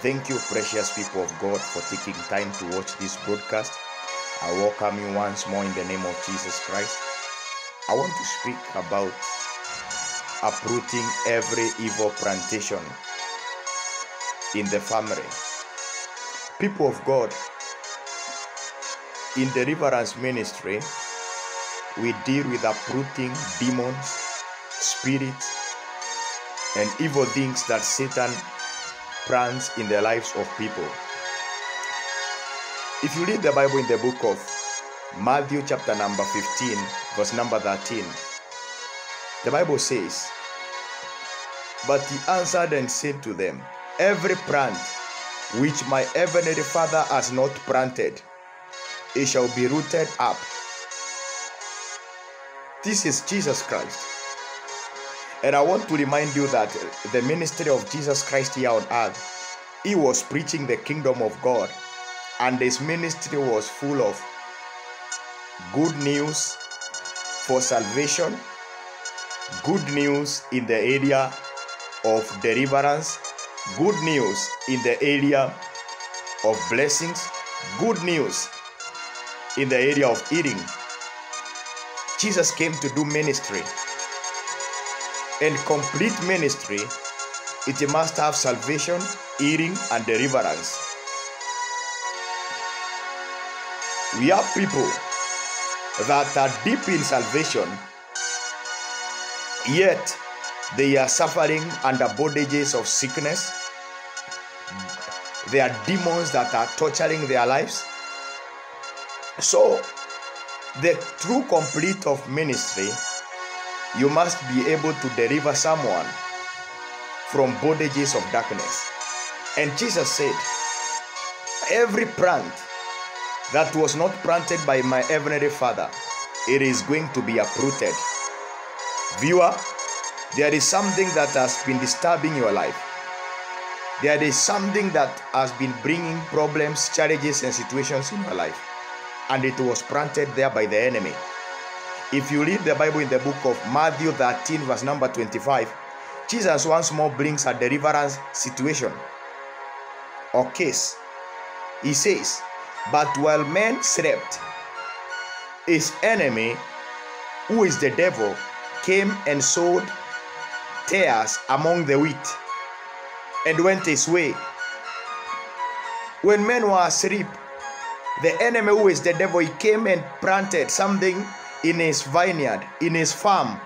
Thank you, precious people of God, for taking time to watch this broadcast. I welcome you once more in the name of Jesus Christ. I want to speak about uprooting every evil plantation in the family. People of God, in deliverance ministry, we deal with uprooting demons, spirits, and evil things that Satan plans in the lives of people. If you read the Bible in the book of Matthew, chapter number 15, verse number 13, the Bible says, But he answered and said to them, Every plant which my heavenly Father has not planted, it shall be rooted up. This is Jesus Christ. And I want to remind you that the ministry of Jesus Christ here on earth, he was preaching the kingdom of God, and his ministry was full of good news for salvation, good news in the area of deliverance, good news in the area of blessings, good news in the area of eating. Jesus came to do ministry. And complete ministry, it must have salvation, healing, and deliverance. We have people that are deep in salvation, yet they are suffering under bondages of sickness. There are demons that are torturing their lives. So, the true complete of ministry you must be able to deliver someone from bondages of darkness. And Jesus said, Every plant that was not planted by my heavenly Father, it is going to be uprooted. Viewer, there is something that has been disturbing your life. There is something that has been bringing problems, challenges, and situations in your life. And it was planted there by the enemy. If you read the Bible in the book of Matthew 13, verse number 25, Jesus once more brings a deliverance situation or case. He says, But while men slept, his enemy, who is the devil, came and sowed tares among the wheat and went his way. When men were asleep, the enemy, who is the devil, he came and planted something in his vineyard, in his farm.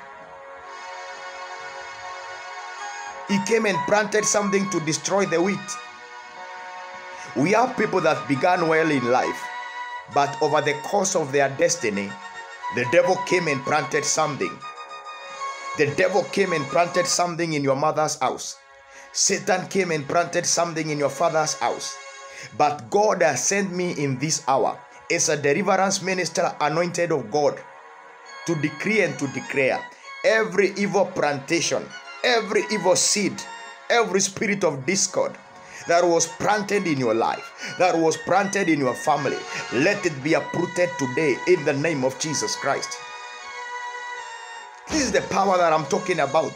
He came and planted something to destroy the wheat. We have people that began well in life, but over the course of their destiny, the devil came and planted something. The devil came and planted something in your mother's house. Satan came and planted something in your father's house. But God has sent me in this hour as a deliverance minister anointed of God to decree and to declare every evil plantation, every evil seed, every spirit of discord that was planted in your life, that was planted in your family, let it be uprooted today in the name of Jesus Christ. This is the power that I'm talking about.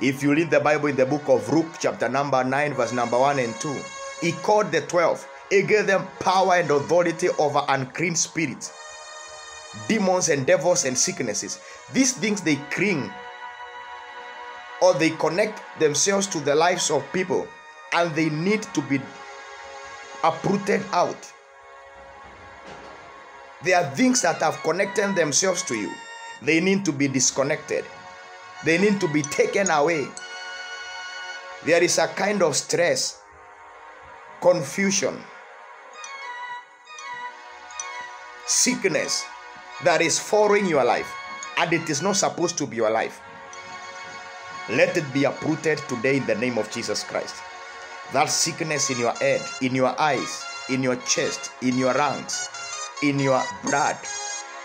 If you read the Bible in the book of Luke, chapter number 9, verse number 1 and 2, he called the 12, he gave them power and authority over unclean spirits demons and devils and sicknesses. These things they cling or they connect themselves to the lives of people and they need to be uprooted out. There are things that have connected themselves to you. They need to be disconnected. They need to be taken away. There is a kind of stress, confusion, sickness, that is following your life and it is not supposed to be your life. Let it be uprooted today in the name of Jesus Christ. That sickness in your head, in your eyes, in your chest, in your lungs, in your blood,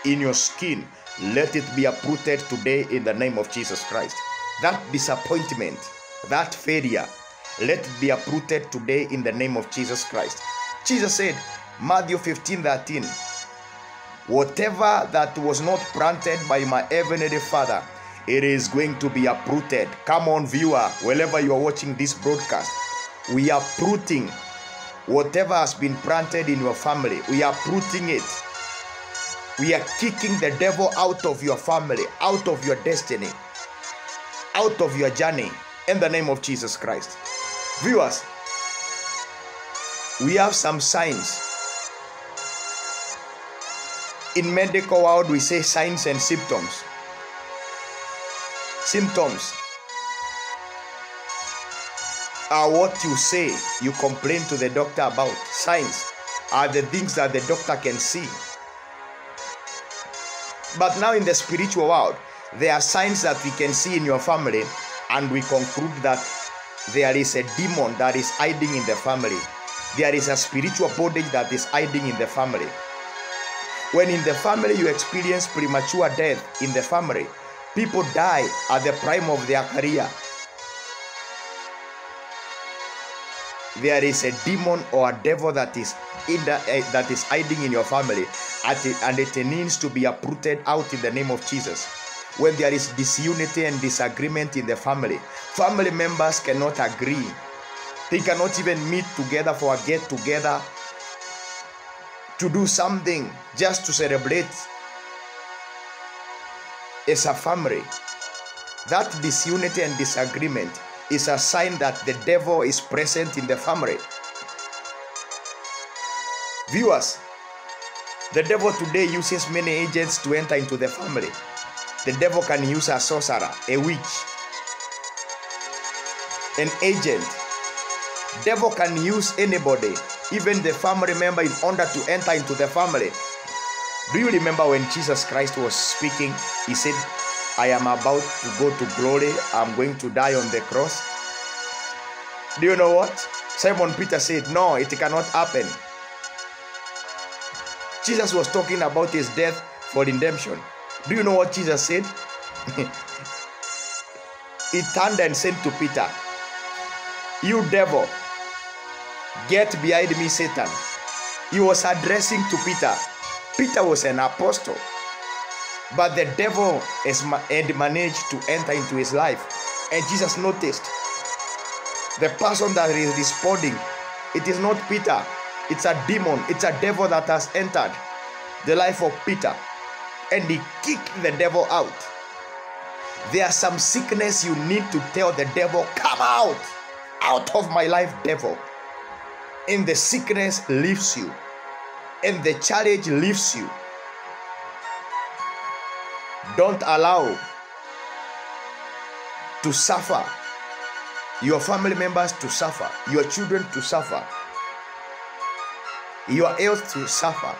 in your skin, let it be uprooted today in the name of Jesus Christ. That disappointment, that failure, let it be uprooted today in the name of Jesus Christ. Jesus said, Matthew 15 13, Whatever that was not planted by my heavenly Father, it is going to be uprooted. Come on, viewer, wherever you are watching this broadcast, We are uprooting whatever has been planted in your family. We are uprooting it. We are kicking the devil out of your family, out of your destiny, out of your journey in the name of Jesus Christ. Viewers, we have some signs. In medical world, we say signs and symptoms. Symptoms are what you say, you complain to the doctor about. Signs are the things that the doctor can see. But now in the spiritual world, there are signs that we can see in your family, and we conclude that there is a demon that is hiding in the family. There is a spiritual bondage that is hiding in the family. When in the family you experience premature death in the family, people die at the prime of their career. There is a demon or a devil that is in the, uh, that is hiding in your family, and it needs to be uprooted out in the name of Jesus. When there is disunity and disagreement in the family, family members cannot agree. They cannot even meet together for a get together to do something just to celebrate as a family. That disunity and disagreement is a sign that the devil is present in the family. Viewers, the devil today uses many agents to enter into the family. The devil can use a sorcerer, a witch, an agent. Devil can use anybody, even the family member, in order to enter into the family. Do you remember when Jesus Christ was speaking? He said, I am about to go to glory. I'm going to die on the cross. Do you know what? Simon Peter said, No, it cannot happen. Jesus was talking about his death for redemption. Do you know what Jesus said? he turned and said to Peter, You devil, get behind me, Satan. He was addressing to Peter. Peter was an apostle, but the devil had managed to enter into his life. And Jesus noticed the person that is responding, it is not Peter, it's a demon, it's a devil that has entered the life of Peter and he kicked the devil out. There are some sickness you need to tell the devil, Come out, out of my life, devil. And the sickness leaves you, and the challenge leaves you. Don't allow to suffer, your family members to suffer, your children to suffer, your health to suffer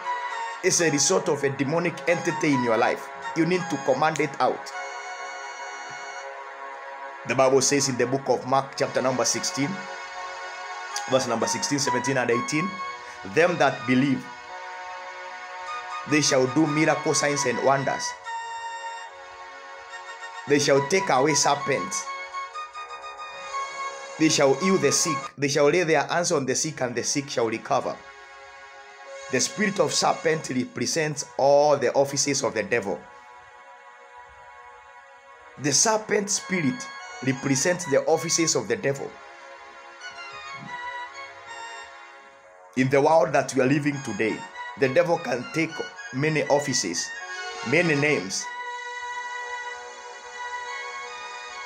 is a result of a demonic entity in your life. You need to command it out. The Bible says in the book of Mark, chapter number 16, verse number 16, 17, and 18, them that believe, they shall do miracle signs and wonders. They shall take away serpents. They shall heal the sick. They shall lay their hands on the sick, and the sick shall recover. The spirit of serpent represents all the offices of the devil. The serpent spirit represents the offices of the devil. In the world that we are living today, the devil can take many offices, many names.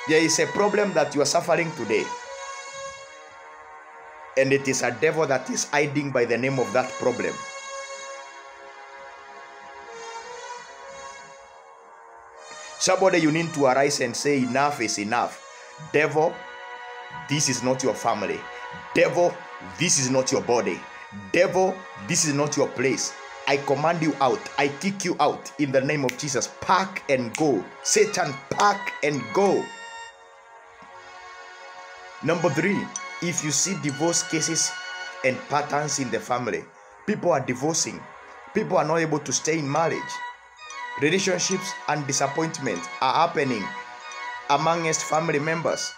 There is a problem that you are suffering today, and it is a devil that is hiding by the name of that problem. Somebody, you need to arise and say, Enough is enough. Devil, this is not your family. Devil, this is not your body. Devil, this is not your place. I command you out. I kick you out in the name of Jesus. Pack and go. Satan, pack and go. Number three, if you see divorce cases and patterns in the family, people are divorcing, people are not able to stay in marriage relationships and disappointment are happening amongst family members,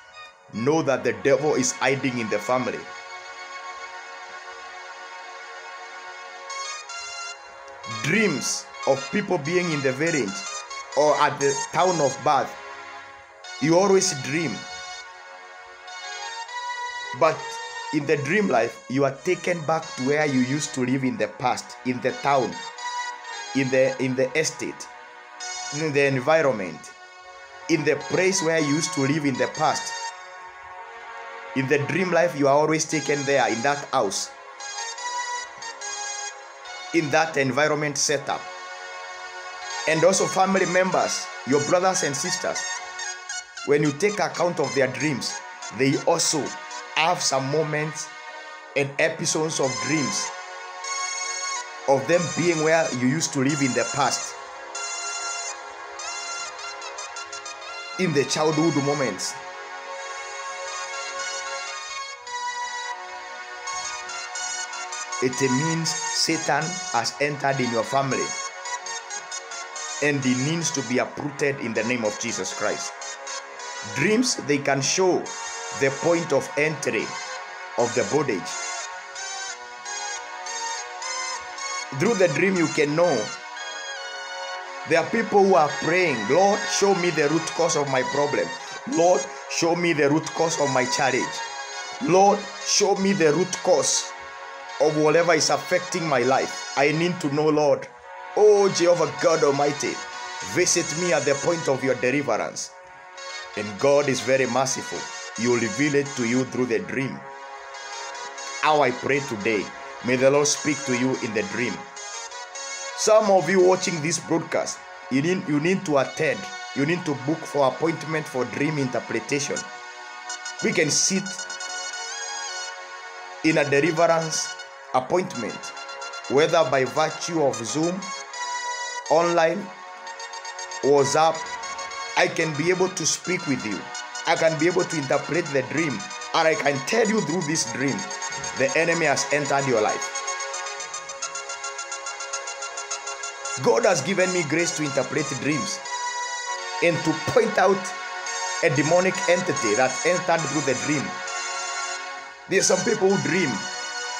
know that the devil is hiding in the family. Dreams of people being in the village or at the town of Bath, you always dream. But In the dream life, you are taken back to where you used to live in the past, in the town, in the in the estate, in the environment, in the place where you used to live in the past. In the dream life, you are always taken there in that house, in that environment setup. And also, family members, your brothers and sisters, when you take account of their dreams, they also have some moments and episodes of dreams of them being where you used to live in the past. In the childhood moments. It means Satan has entered in your family and he needs to be uprooted in the name of Jesus Christ. Dreams, they can show the point of entry of the bondage. Through the dream, you can know there are people who are praying, Lord, show me the root cause of my problem. Lord, show me the root cause of my challenge. Lord, show me the root cause of whatever is affecting my life. I need to know, Lord. Oh, Jehovah God Almighty, visit me at the point of your deliverance. And God is very merciful. He will reveal it to you through the dream. How I pray today, may the Lord speak to you in the dream. Some of you watching this broadcast, you need, you need to attend. You need to book for appointment for dream interpretation. We can sit in a deliverance appointment, whether by virtue of Zoom, online, WhatsApp. I can be able to speak with you. I can be able to interpret the dream, and I can tell you through this dream the enemy has entered your life. God has given me grace to interpret dreams and to point out a demonic entity that entered through the dream. There are some people who dream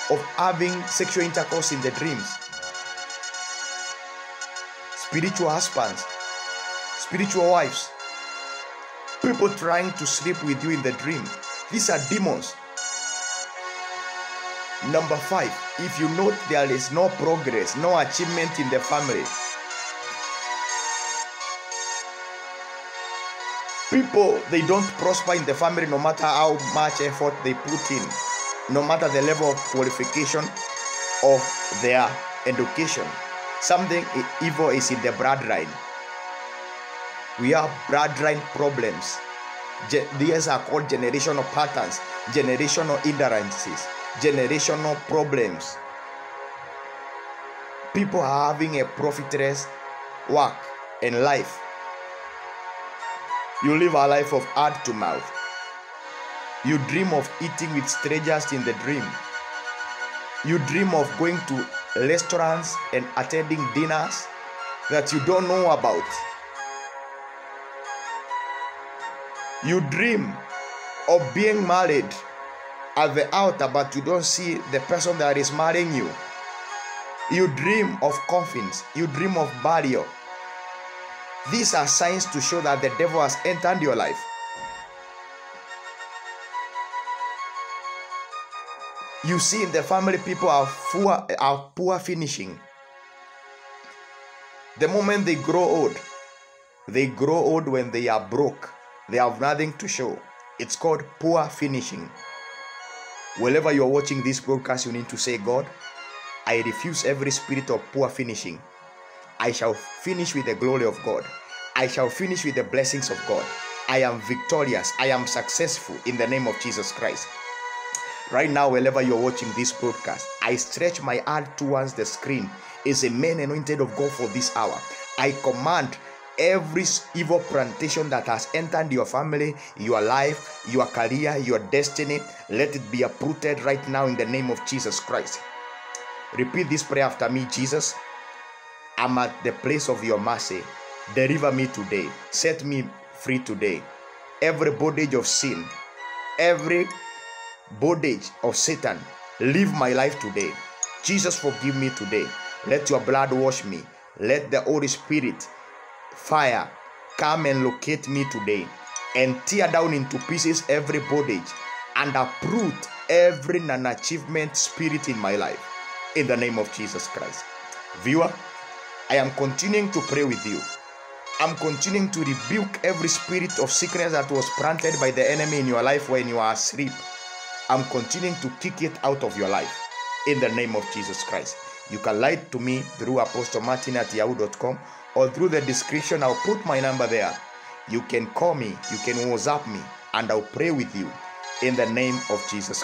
of having sexual intercourse in the dreams. Spiritual husbands, spiritual wives, people trying to sleep with you in the dream. These are demons. Number five, if you note there is no progress, no achievement in the family, people they don't prosper in the family no matter how much effort they put in, no matter the level of qualification of their education. Something evil is in the bloodline. We have bloodline problems. These are called generational patterns, generational hindrances, generational problems. People are having a profitless work and life. You live a life of hand to mouth. You dream of eating with strangers in the dream. You dream of going to restaurants and attending dinners that you don't know about. You dream of being married at the altar, but you don't see the person that is marrying you. You dream of coffins, you dream of burial. These are signs to show that the devil has entered your life. You see, in the family, people are poor, are poor finishing. The moment they grow old, they grow old when they are broke. They have nothing to show. It's called poor finishing. Wherever you're watching this broadcast, you need to say, God, I refuse every spirit of poor finishing. I shall finish with the glory of God. I shall finish with the blessings of God. I am victorious. I am successful in the name of Jesus Christ. Right now, wherever you're watching this broadcast, I stretch my hand towards the screen as a man anointed of God for this hour. I command every evil plantation that has entered your family, your life, your career, your destiny, let it be uprooted right now in the name of Jesus Christ. Repeat this prayer after me, Jesus. I'm at the place of your mercy. Deliver me today. Set me free today. Every bondage of sin, every bondage of Satan, leave my life today. Jesus, forgive me today. Let your blood wash me. Let the Holy Spirit, fire, come and locate me today and tear down into pieces every bondage and uproot every non achievement spirit in my life in the name of Jesus Christ. Viewer, I am continuing to pray with you. I'm continuing to rebuke every spirit of sickness that was planted by the enemy in your life when you are asleep. I'm continuing to kick it out of your life in the name of Jesus Christ. You can write to me through Apostle Martin at yahoo.com or through the description. I'll put my number there. You can call me, you can WhatsApp me, and I'll pray with you in the name of Jesus